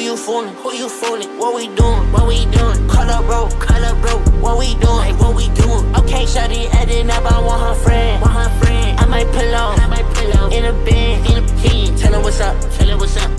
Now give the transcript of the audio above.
you fooling? Who you fooling? What we doing? What we doing?